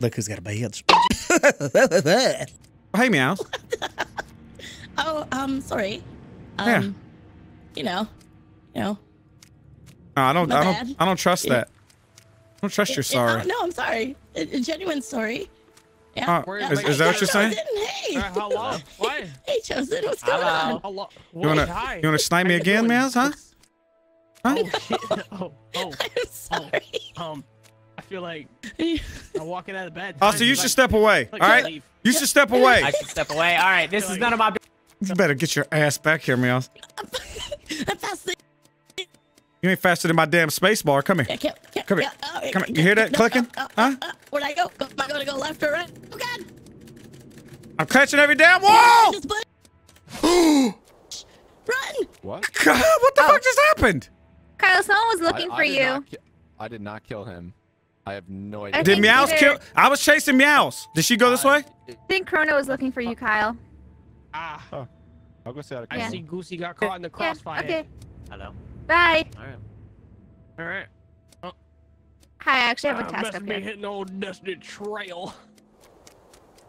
Look who's got a badge. hey, meows. Oh, um, sorry. Um, Yeah. You know, you know. No, I don't. My I don't. I don't trust that. I don't trust you're Yeah, sorry. oh, no, I'm sorry. A, a genuine story. Yeah. Uh, yeah. is, where- is that what you're saying? Hey. Uh, hello. What? Hey, Chosen, what's going Hello. on? Hello. You wanna Hi. you wanna snipe me again, doing? Meows? Huh? Oh shit. Oh, oh, I'm sorry. um, I feel like I'm walking out of bed. Oh, so you should step away. All Like, right. leave. You should step away. I should step away. All right, this is none of my. business. You better get your ass back here, Meows. I'm. You ain't faster than my damn space bar. Come here. I can't, can't, Come here. yeah, oh, Come here. You hear that can't- clicking? uh, uh, Huh? uh, Where'd I go? Am I gonna go left or right? Oh God! I'm catching every damn wall. Run! What? God, what the fuck just happened? Kyle, someone was looking I- for I did you. I did not kill him. I have no idea. I Did think Meows either- kill? I was chasing Meows. Did she go this way? I think Chrono was looking for you, Kyle. Ah, I'll go say I Yeah. see Goosey got caught in the crossfire. Yeah, okay. Hello. Bye. All right. All right. Hi, I actually have a Uh, task must up be here. hitting old dusty trail.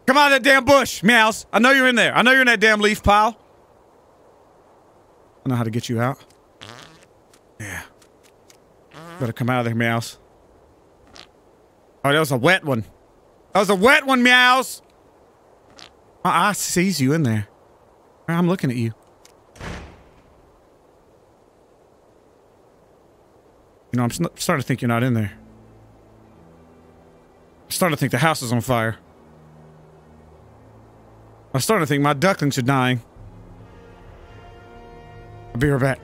Come out of that damn bush, Meows. I know you're in there. I know you're in that damn leaf pile. I know how to get you out. Yeah. Better come out of there, Meows. Oh, that was a wet one. That was a wet one, Meows. My eye sees you in there. I'm looking at you. You know, I'm starting to think you're not in there. I'm starting to think the house is on fire. I'm starting to think my ducklings are dying. I'll be right back.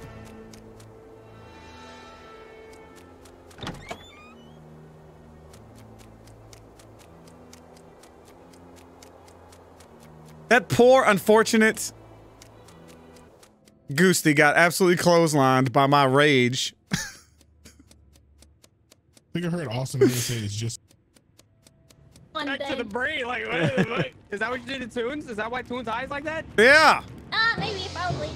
That poor, unfortunate Ghoostie got absolutely clotheslined by my rage. I think I heard Austin say it's just One Back to the brain. Like, what, what? is that what you did to Toons? Is that why Toons eyes like that? Yeah. Ah, maybe, probably.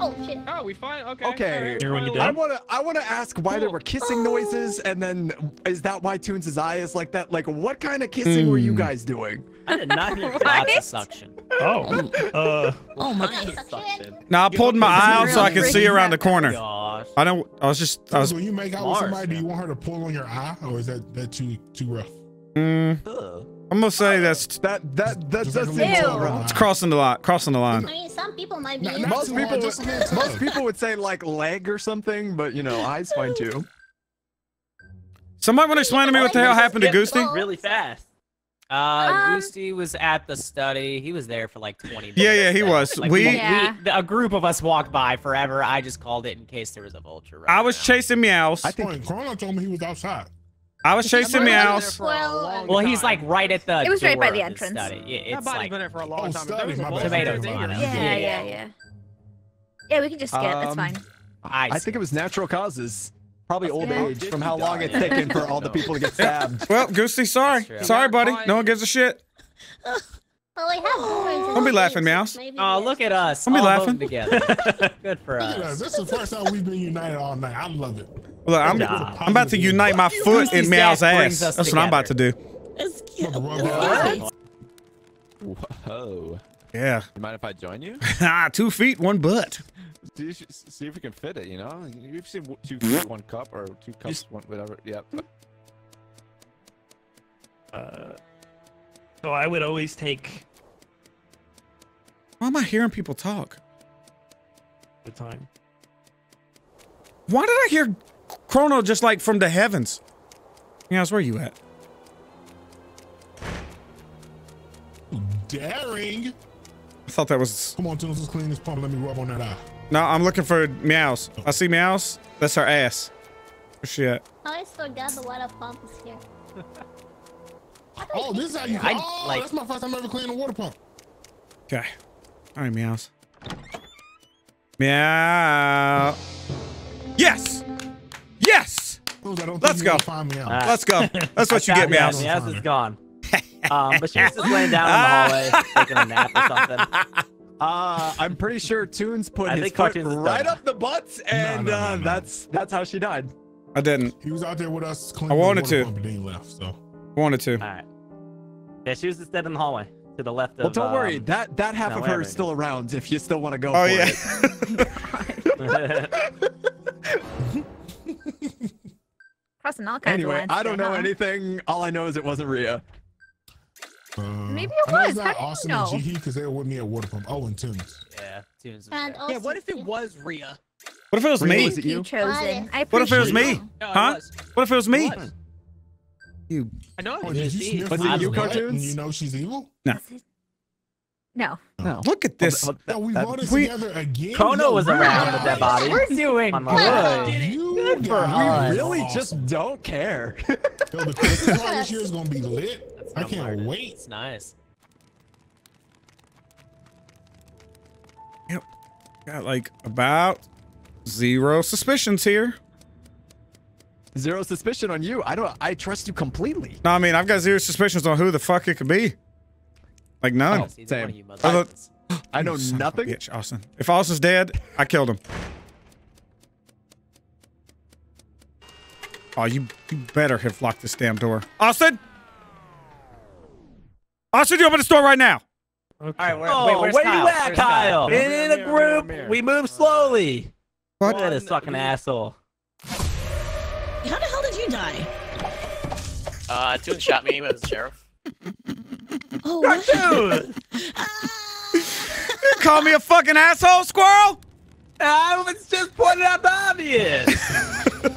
Oh shit. Oh, we fine. Okay. Okay. all right, Here when you fine. I wanna I wanna ask why there were kissing Oh. noises, and then is that why Toons' eye is like that? Like, what kind of kissing were you Hmm. guys doing? I did not hear What? lots suction. Oh, uh, Oh my. Suction. Now I pulled my eye out so I could see around the corner. Gosh. I don't. I was just. I was. when you make out with somebody, do you want her to pull on your eye, or is that that too too rough? Mm, I'm gonna say that's That that that Just does like a seem little so tug on wrong. the it's crossing the line. Crossing the line. I line. mean, some people might be. Not- Most too people, just a little tug. most people would say like leg or something, but you know, eyes fine too. Somebody want to explain to me what the hell happened to Ghoostie? Really fast. Uh, Um, was at the study. He was there for like 20 minutes. Yeah, yeah, he Like, was. Like, We- we, Yeah. we- a group of us walked by forever. I just called it in case there was a vulture. Right I was around. chasing meows. I think Point. Chrono told me he was outside. I was chasing I've meows. for a long Well, he's like right at the. It was right by the of entrance. study. Yeah, it's body's like been there for a long Oh, time. Study, was a my vulture, bad. Tomato tomato. Yeah, Yeah. yeah, yeah. Yeah, we can just skip. That's Um, fine. I, I think it was natural causes. Probably old Yeah. age from how long it's taken for all the people to get stabbed. Well, Goosey, sorry. Sorry, buddy. No one gives a shit. Well, they have horns. Don't be laughing, Meows. Oh, look at us. Don't be all laughing. together. Good for us. us. This is the first time we've been united all night. I love it. Look, I'm, Nah. I'm about to unite my foot in Ghoostie's Meow's ass. brings us That's what I'm about to do. It's cute. Rub It's it cute. out. Whoa. Yeah. You mind if I join you? Ah, two feet, one butt. See if, see if we can fit it. You know, you've seen two feet, one cup, or two cups, one whatever. Yep. uh, so I would always take Why am I hearing people talk? the time. Why did I hear Chrono just like from the heavens? Meows, where you at? Daring. I thought that was. Come on, Tunes, let's clean this pump. Let me rub on that eye. No, I'm looking for Meows. I see Meows. That's her ass. Where's she at? I always forgot the water pump is here. Oh, this is how you. I, oh, like- that's my first time ever cleaning a water pump. Okay. All right, Meows. Meow. Yes! Yes! Tunes, I don't think Let's go. will Find me out. Ah. Let's go. That's what you get, Yeah, Meows. Meows is gone. Um, but she was just laying down in the hallway, taking a nap or something. Uh, I'm pretty sure Toons put I his foot right up the butts, and no, no, uh, no. that's that's how she died. I didn't. He was out there with us I wanted to. pump and then he left. So Wanted to. All right. Yeah, she was just dead in the hallway to the left Well, of. don't worry. um, That that half no, of her is still around. If you still want to go. Oh for yeah. It. Crossing all kinds Anyway, of lines. I don't know huh? anything. All I know is it wasn't Ria. Uh, Maybe it I know was. It's How not do you Austin know? and Jihi because they were with me at Water Pump. Oh, and Tunes. yeah, tunes. And Yeah, what if it was Ria? What if it was Ria me? was it you, you? chosen. I What if it was me? No, Huh? was. What if it was me? It was. You. I know Oh, it did you me. sniff Was it you, cartoons? You know she's evil? No. No. No. Look at this. Well, Yeah, we that- voted we- together again. Chrono Yo, was around guys- the dead body. We're doing good. You Good for us. We really just don't care. Yo, the Christmas party this year is gonna be lit. That's I can't murder. wait. It's nice. Yep. Got like about zero suspicions here. Zero suspicion on you. I don't. I trust you completely. No, I mean I've got zero suspicions on who the fuck it could be. Like none. Oh, same. one I. I know You son of a nothing. Bitch, Austin. If Austin's dead, I killed him. Oh, you you better have locked this damn door. Austin! Austin, you open the store right now. Okay. All right, where, Oh, wait, where Kyle? you at, Where's Kyle? Mirror, In mirror, a group, mirror. we move slowly. What? Look at this fucking asshole. How the hell did you die? Uh, Toon shot me as sheriff. Oh, what? Dude, You call me a fucking asshole, squirrel? I was just pointing out the obvious.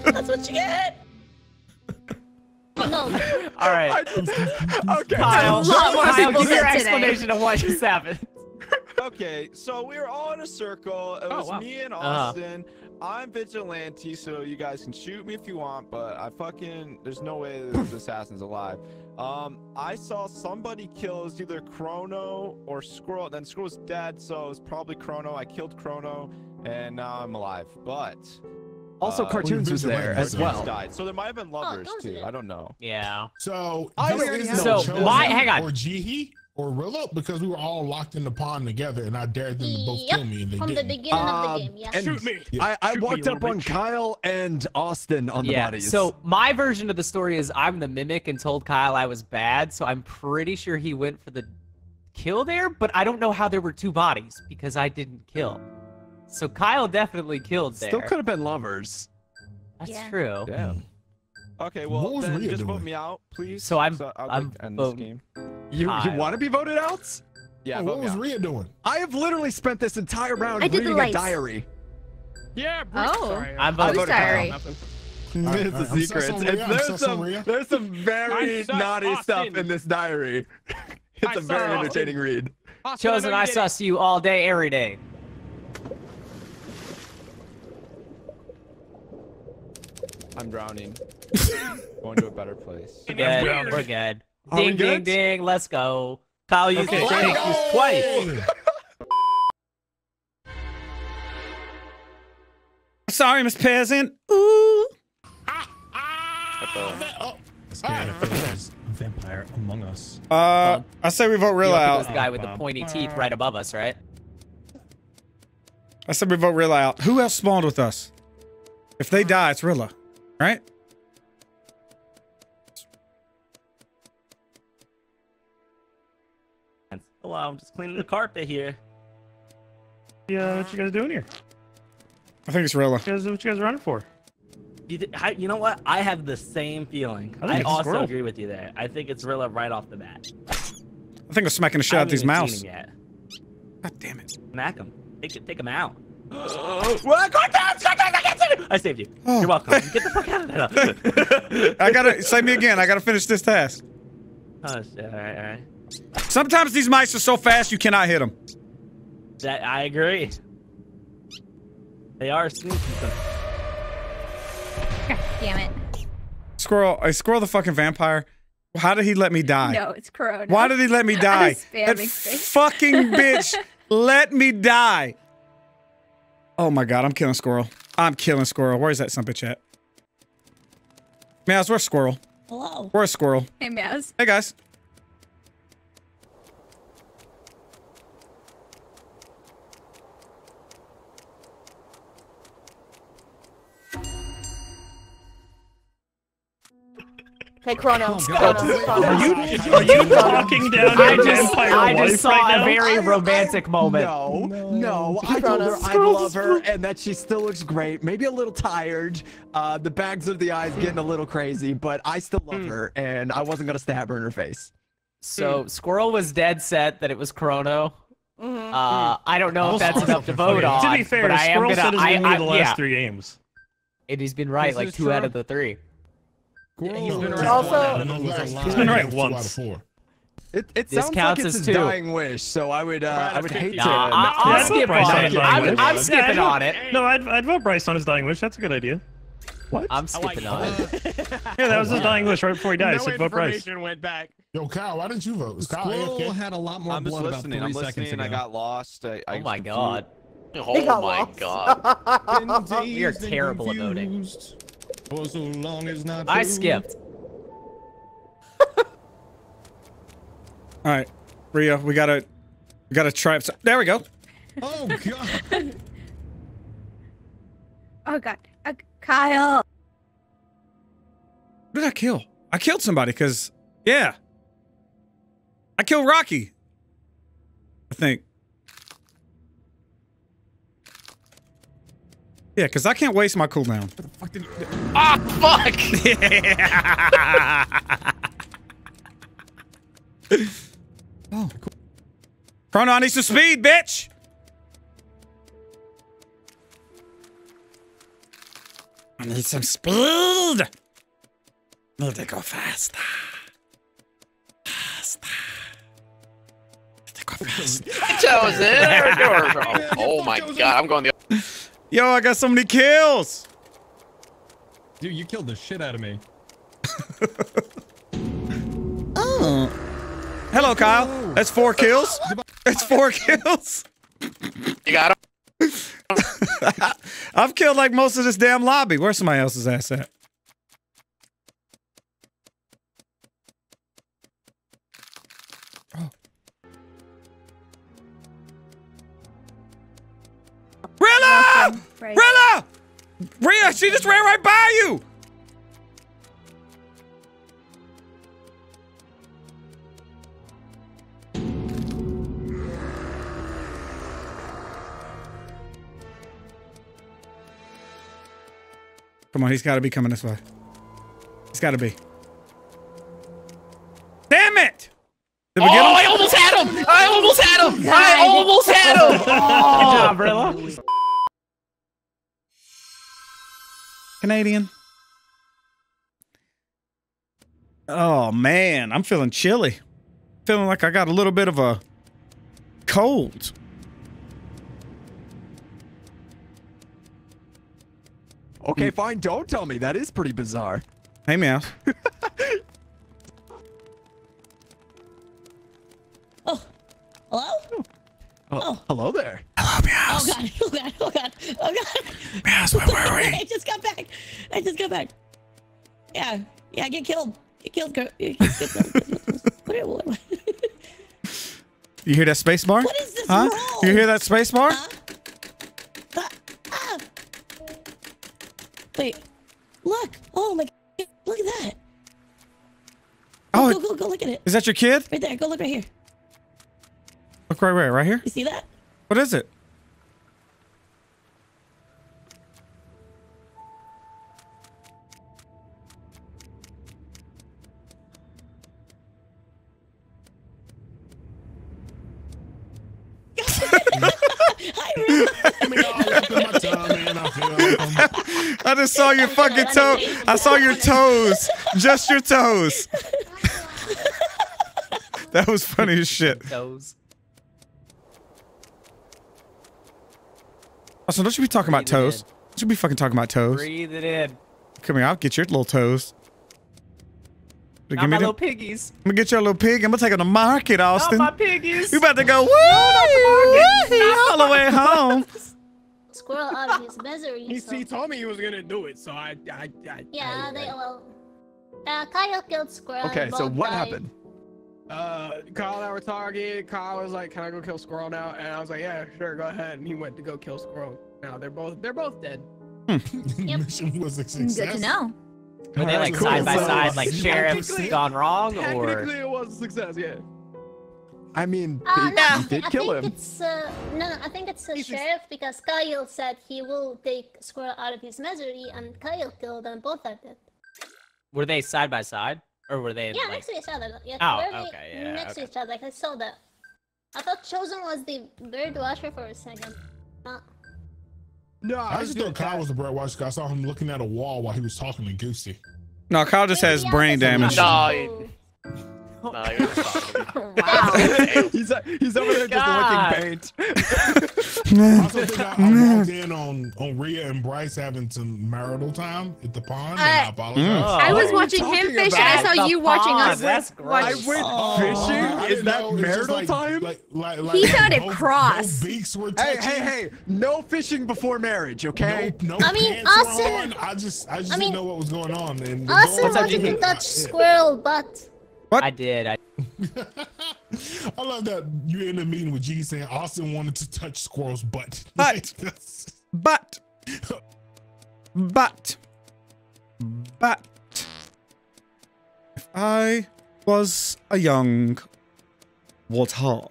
That's what you get. No, All right, okay. Kyle, Love I want to give your today. explanation of what just happened. Okay, so we were all in a circle. It Oh, was wow. me and Uh-huh. Austin. I'm vigilante, so you guys can shoot me if you want, but I fucking there's no way this assassin's alive. Um, I saw somebody kill it either Chrono or Squirrel. Then Squirrel's dead, so it's probably Chrono. I killed Chrono, and now I'm alive. But Also, uh, cartoons was there as well. died, so there might have been lovers don't too. that. I don't know. yeah. So I this already is So, Chosen my- hang on. or Jihi or Rilla because we were all locked in the pond together and I dared them to both Yep, kill me and they from the didn't. beginning of Um, the game, yeah. and Shoot me. I, I Shoot me, walked little up on bitch. Kyle and Austin on the yeah. bodies. So my version of the story is I'm the mimic and told Kyle I was bad, so I'm pretty sure he went for the kill there, but I don't know how there were two bodies because I didn't kill. So Kyle definitely killed there. still could have been lovers. That's Yeah. true. Damn. Hmm. Okay, well then Ria just vote me out, please. So I'm- I'd I'm like end this game. You you want to be voted out? Yeah, Oh, vote what was out. Ria doing? I have literally spent this entire round I reading a diary. Yeah, Bruce. Oh. Sorry. I'm I voting voted Diary. Nothing. right, it's all a secret. sus It's- there's sus some Ria. there's some very I sus naughty stuff in this diary. It's I a sus very Austin. entertaining read. Austin, Chosen, know I you did it. suss you all day, every day. I'm drowning. Going to a better place. We're good. We're good. Are Ding, ding, good? ding. Let's go. Kyle used Okay. the same excuse twice. Sorry, Miss Peasant. Ooh. Oh, Scared if there was a vampire among us. Uh, I say we vote You real look at out. This guy with the pointy teeth right above us, right? I said we vote Rilla out. Who else spawned with us? If they die, it's Rilla, right? Oh, Hello, I'm just cleaning the carpet here. Yeah, what you guys doing here? I think it's Rilla. What you guys, what you guys running for? You, th- I, you know what? I have the same feeling. I I also Squirrel. agree with you there. I think it's Rilla right off the bat. I think I'm smacking the shit I out of these even mouths. seen yet. God damn it. Smack him. Take it. Take him out. What? Cortez! Cortez! I can't save you! I saved you. Oh. You're welcome. Get the fuck out of there. I gotta save me again. I gotta finish this task. oh shit! All right, all right. Sometimes these mice are so fast you cannot hit them. That I agree. They are sneaky. Damn it. Squirrel, I squirrel the fucking vampire. How did he let me die? No, it's Corona. Why did he let me die? That fucking bitch let me die. Oh my god, I'm killing squirrel. I'm killing squirrel. Where's that son bitch at? Meows, where's squirrel? Hello. Where's squirrel? Hey, Meows. Hey guys. Okay, Chrono. Chrono. Are you are you talking down I your just, vampire I just saw right a now? very romantic moment. No, no. I told her I love her and that she still looks great. Maybe a little tired. Uh, the bags of the eyes getting a little crazy, but I still love Hmm. her, and I wasn't gonna stab her in her face. So Squirrel was dead set that it was Chrono. Mhm. Uh, I don't know if that's enough to vote on. to be fair, but I am Squirrel gonna. said it's I, I, the last yeah, three games. and he's been right This like two true. out of the three. He's been right Also- He's been right Two out of once. four. It, it This sounds counts like it's as his two. dying wish, so I would uh, I would hate to. Nah, I, Yeah, I'll I'd vote skip Bryce on on it. Dying I'm, I'm skipping I'd on it. No, I'd, I'd vote Bryce on his dying wish. That's a good idea. What? I'm skipping on it. Yeah, that was his dying wish right before he died. no so vote Bryce. information went back. Yo, Kyle, why didn't you vote? Was Kyle Squirrel AFK? had a lot more I'm just blood about listening. three I'm seconds listening. ago. I got lost. I, I Oh my god. Oh my god. We are terrible at voting. For so long as not I true. skipped. All right, Ria, we gotta, we gotta try. There we go. Oh god. Oh god. Uh, Kyle. Who did I kill? I killed somebody because, yeah. I killed Rocky. I think. Yeah, because I can't waste my cooldown. Ah, fuck! oh. Chrono, I need some speed, bitch! I need some speed! Need to go faster. Faster. Need to go faster. That was it. Oh my god, I'm going the Yo, I got so many kills! Dude, you killed the shit out of me. Oh. Hello, Kyle. That's four kills. That's four kills. You got him. I've killed like most of this damn lobby. Where's somebody else's ass at? Right. Rilla! Ria, she just ran right by you! Come on, he's got to be coming this way. He's got to be. Damn it! Did we Oh, get him? I almost had him! I almost had him! I almost had him! Good Oh. job, Rilla. Oh. Canadian. Oh man, I'm feeling chilly. Feeling like I got a little bit of a cold. Okay, mm. fine. Don't tell me. That is pretty bizarre. Hey, meow. Oh, hello? Oh, oh. hello there. Hello, Oh god, oh god, oh god, oh god. Meows, where were we? I just got back. I just got back. Yeah, yeah, get killed. Get killed, girl. Get killed. What- what- what- You hear that space bar? What is this Huh? roll? You hear that space bar? Huh? Ah, ah. Wait, look. Oh my god, look at that. Oh, Go, go, go look at it. is that your kid? Right there, go look right here. Look right where? Right here? You see that? What is it? Just saw your fucking toe. I saw your toes. Just your toes. that was funny as shit. Toes. Also, don't you be talking about Breathe it toes. Don't you be fucking talking about toes. Breathe it in. Come here, I'll get your little toes. Not Give me my them. little piggies. I'm gonna get your little pig. I'm gonna take it to market, Austin. Not my piggies. You about to go woo all the way home. Squirrel out of his misery. He, so- he told me he was gonna do it, so I, I, I Yeah, I- they well. Uh, Kyle killed Squirrel. Okay, so what died. happened? Uh, Kyle and I were talking. Kyle was like, "Can I go kill Squirrel now?" And I was like, "Yeah, sure, go ahead." And he went to go kill Squirrel. Now they're both they're both dead. Mission was a success. Good to know. Were they like Cool, side by so- side, like sheriff Technically- gone wrong, or Technically, it was a success. Yeah. I mean, Uh, they, no, you did I kill think him. it's uh, no, no, I think it's a sheriff because Kyle said he will take Squirrel out of his misery, and Kyle killed them. Both are dead. were they side by side, or were they Yeah, like? next to each other. Yeah, Oh, very okay, yeah, next okay. to each other. Like I saw that. I thought Chosen was the bird watcher for a second. Uh, No, I just thought Kyle was the bird watcher. 'cause I saw him looking at a wall while he was talking to Goosey. No, Kyle just has brain damage. No, he- no, he was talking. Wow. he's uh, he's over there God. just licking paint. I also think I, I walked in on, on Ria and Bryce having some marital time at the pond, and I Uh, apologize. Mm. I was What are you watching him talking fish, and I saw The you watching us. that's watch- I gross. went Oh. fishing. I Is that know, marital like, time? Like, like, like, He found it both- cross. both beaks were Hey, touching. hey, hey! No fishing before marriage, okay? No, no I mean, pants Austin- on. I just, I just I didn't know what was going on. And Austin What's up, wanted touch Squirrel butt. I did. I I love that you in a meeting with G saying Austin wanted to touch Squirrel's butt. But- But, but, but, if I was a young warthog.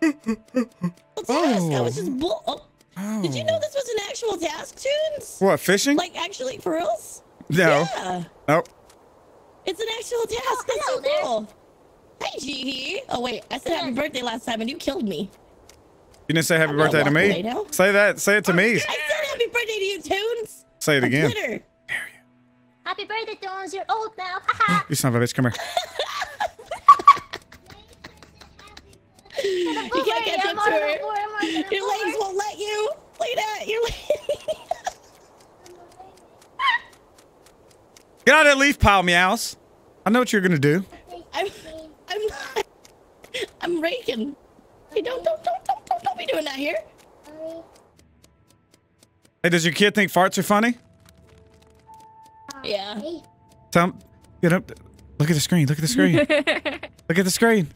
Task. I was just bull. Oh, Oh. Did you know this was an actual task, Tunes? What, fishing? Like actually, for reals? no. Yeah. Nope. It's an actual task. Oh, That's hello so there. cool. Hey, Gee. Oh wait, I said happy birthday last time and you killed me. You didn't say happy I'm birthday to me. now. Say that. Say it to oh, me. I said happy birthday to you, Tunes. Say it again. Twitter. Happy birthday, Jones. You're old now. You son of a bitch. Come here. You can't catch up to her. Your legs won't let you. Look at that. Your legs. Get out of that leaf pile, meows. I know what you're gonna do. I'm, I'm, I'm raking. Hey, don't, don't, don't, don't, don't, don't be doing that here. Hey, does your kid think farts are funny? Yeah. Tell him. Get up. Look at the screen. Look at the screen. Look at the screen.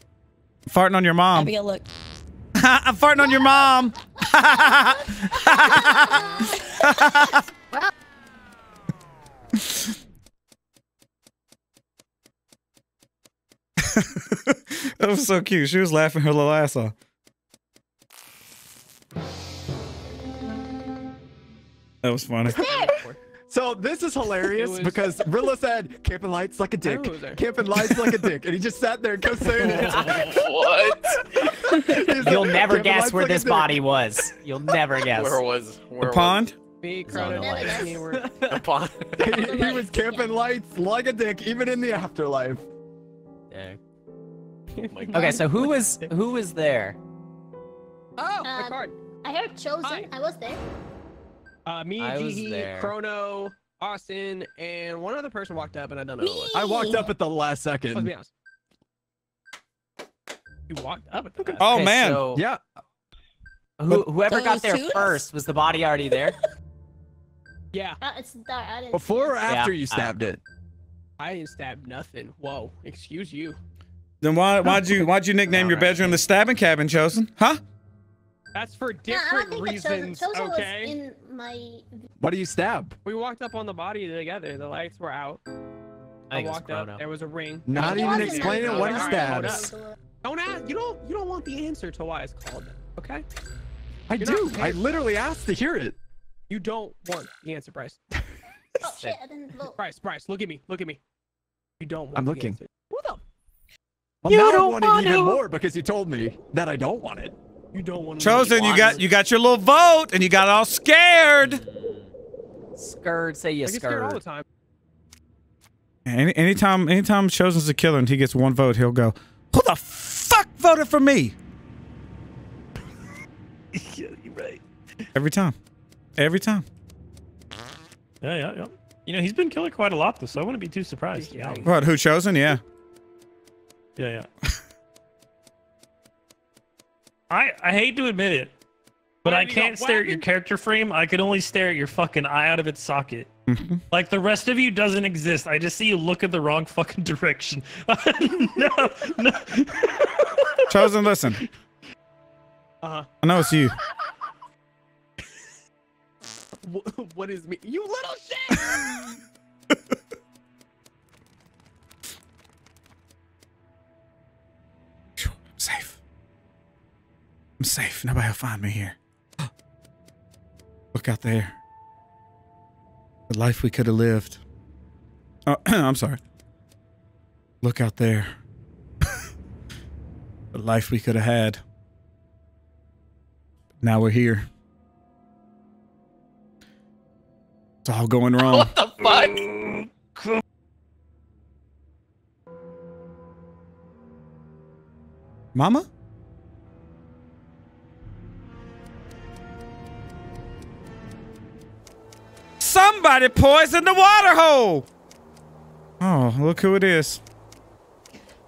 farting on your mom. Abigail, look. I'm farting on your mom. that was so cute. She was laughing her little ass off. That was funny. So this is hilarious was- because Rilla said, "Camping lights like a dick, Who was there? camping lights like a dick," and he just sat there and kept saying it. what? He You'll never guess where like this body was. You'll never guess. Where was where The pond? Me, It's on Chrono, the and lights. me were. Was the pond? he, he was camping lights like a dick, even in the afterlife. Yeah. Oh my Okay, so who was who was there? Oh, my Uh, card. I heard Chosen. Hi. I was there. Uh, me, I was Gigi. Chrono, Austin, and one other person walked up, and I don't know who it was. I walked up at the last second. Let's be second. honest. You walked up at the last Oh Okay, man. so Yeah, who, whoever So got there was Tunes? first was the body already there? Yeah, Uh, it's dark. I didn't. before or after Yeah, you stabbed it. I didn't stab nothing. Whoa, excuse you. Then why why'd you why'd you nickname your Alright. bedroom the stabbing cabin, chosen? Huh? That's for No, I don't different think that Chosen, reasons. Chosen okay. was in my. What do you stab? We walked up on the body together. The lights were out. I I, think it was walked up. Chrono. There was a ring. Not He even explaining there. what he Alright, stabs. up. Don't ask. You don't. You don't want the answer to why it's called. that, Okay. I You're do. I literally asked to hear it. You don't want the answer, Bryce. Oh shit! I didn't vote. Bryce, Bryce, look at me. Look at me. You don't want I'm the looking. answer. What the? Well, You now I don't want it want even to. more because you told me that I don't want it. You don't want to know Chosen, you got you got your little vote and you got all scared. Scared, say you I scared all the time. Any, anytime anytime Chosen's a killer and he gets one vote, he'll go, Who the fuck voted for me? yeah, you're right. Every time. Every time. Yeah, yeah, yeah. You know, he's been killing quite a lot, though, so I wouldn't be too surprised. Yeah. Yeah, What, who chosen? Yeah. Yeah. yeah. I I hate to admit it, but What I have you got? can't stare at your character frame. I can only stare at your fucking eye out of its socket. Mhm. Like the rest of you doesn't exist. I just see you look in the wrong fucking direction. no, no. Chosen, listen. Uh huh. I know it's you. what is me? You little shit! I'm safe. Nobody will find me here. Look out there. The life we could have lived. Oh, I'm sorry. Look out there. the life we could have had. Now we're here. It's all going wrong. What the fuck? Mama? Somebody poisoned the water hole! Oh, look who it is.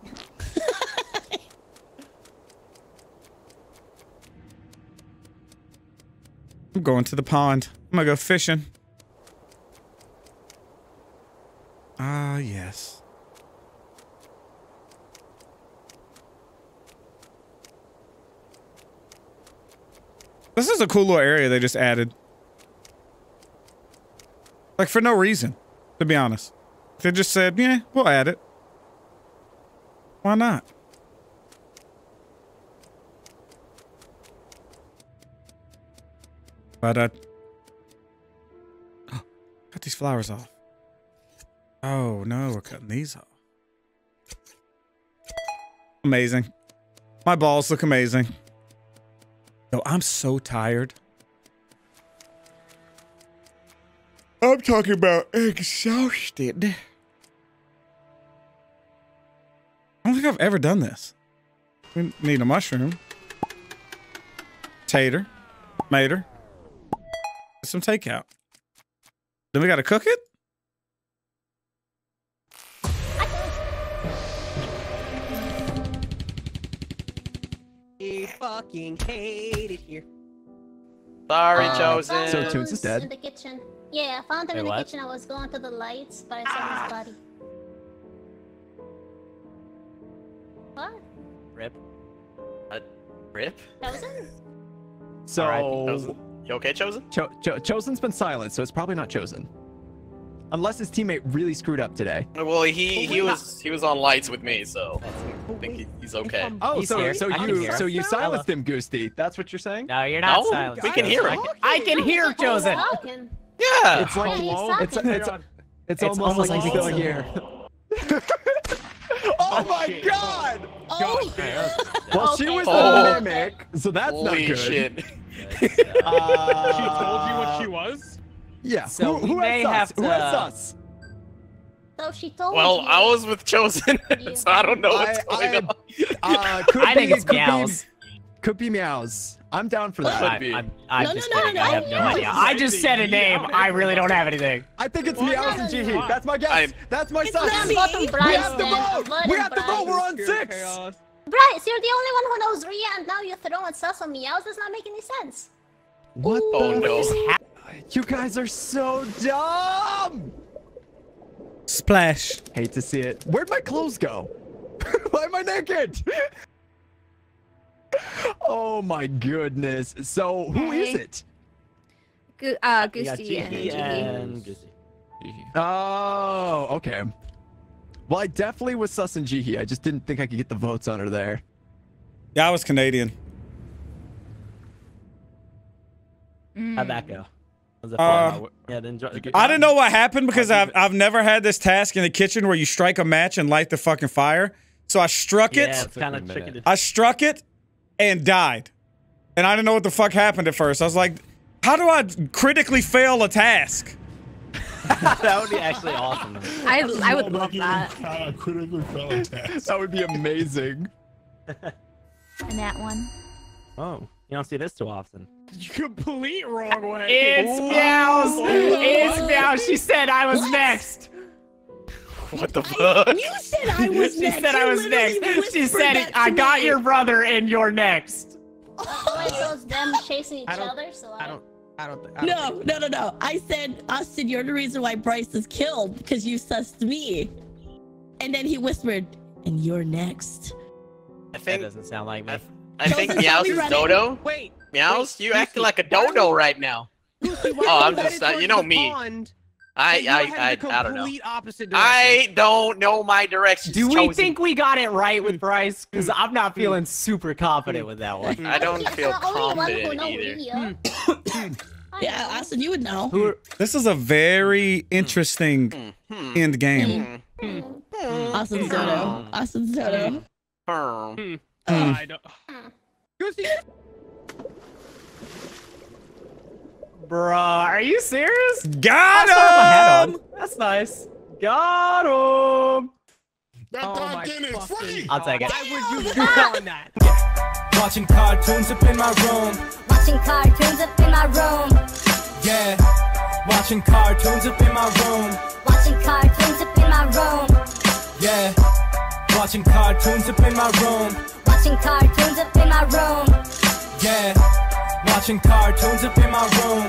I'm going to the pond. I'm gonna go fishing. Ah, yes. This is a cool little area they just added. Like, for no reason, to be honest. They just said, yeah, we'll add it. Why not? But, uh... Cut these flowers off. Oh, no, we're cutting these off. Amazing. My balls look amazing. Yo, I'm so tired. I'm talking about exhausted. I don't think I've ever done this. We need a mushroom. Tater. Mater. Some takeout. Then we gotta cook it? I fucking hate it here. Sorry, Uh, chosen. So Toons is In dead. the kitchen. Yeah, I found him Wait, in the what? kitchen. I was going to the lights, but I saw his body. What? Rip. Uh, rip. Chosen? So Chosen. You okay, chosen? Cho- Cho- Chosen's been silent, so it's probably not Chosen. Unless his teammate really screwed up today. Uh, well, he he was he was on lights with me, so I think he, he's okay. Oh, He's so here. so you so you silenced him, Ghoostie. That's what you're saying? No, you're not No, silent. we can hear him. I can hear Chosen. Talking. Yeah. It's like Yeah, he's it's talking. it's, it's, It's almost, almost like like he's still here. oh my god! Oh, Well, she was Oh. the mimic, so that's not Holy good. shit. Uh, She told you what she was? Yeah. So who we who may has have us? Who has us? So she told Well, you. I was with chosen, so I don't know what's I- going I- on. Uh, could I think be, it's could be- meows. Could be meows. I'm down for that. I. I'm, I'm No, no, just no, kidding. no, I have no no. idea. I just said a name. I really don't have anything. I think it's Well, meows no, and no, That's my guess. I'm- That's my It's son. not I me. vote on We have to then. I vote. vote We have to vote. We're on six. Bryce, you're the only one who knows Ria, and now you're throwing sus on meows. Does not make any sense. What Oh the? no. You guys are so dumb. Splash. Hate to see it. Where'd my clothes go? Why am I naked? Oh my goodness. So who is Hey. it? Gu- uh, We got Ghoostie and Gigi Gigi. and Gigi. Oh, okay. Well, I definitely was sus and Jihi. I just didn't think I could get the votes on her there. Yeah, I was Canadian. How'd that go? It Uh, yeah, then enjoy. I didn't know what happened because I've I've never had this task in the kitchen where you strike a match and light the fucking fire. So I struck it. Yeah, it's kind of tricky to I struck it and died. And I didn't know what the fuck happened at first. I was like, how do I critically fail a task? that would be actually awesome. I, I would love that. Uh, critically fell a test. That would be amazing. And that one. Oh, you don't see this too often. You Complete wrong way. It's meows. It's meows. She said I was next. What the fuck? you said I was She next. said I You was next. She said that I got me. your brother and you're next. Always those them chasing each I don't- other, so I, I don't. I don't. thi- I don't No, think- no, no, no. I said, Austin, you're the reason why Bryce is killed because you sussed me. And then he whispered, and you're next. I That doesn't sound like me. I, I think Chosen, Meows is running. Dodo. Wait. Meows, wait, you acting like a dodo right now. Why Oh, I'm just- uh, you know me. pond? I I I, I don't know. complete opposite I don't know my direction. Do we chosen. think we got it right with Bryce? Because mm. I'm not mm. feeling super confident with that one. I don't feel the only one who confident either. Mm. Yeah, Austin, you would know. Who? This is a very interesting end game. Austin Soto. Austin Soto. I don't. Bruh, are you serious? Got I still have my hat him! That's nice. Got him. That Oh my pumpkin is free. I'll take it. Why would you be doing that? Watching cartoons up in my room. Watching cartoons up in my room. Yeah. Watching cartoons up in my room. Watching cartoons up in my room. Yeah. Watching cartoons up in my room. Watching cartoons up in my room. Yeah. Watching cartoons up in my room.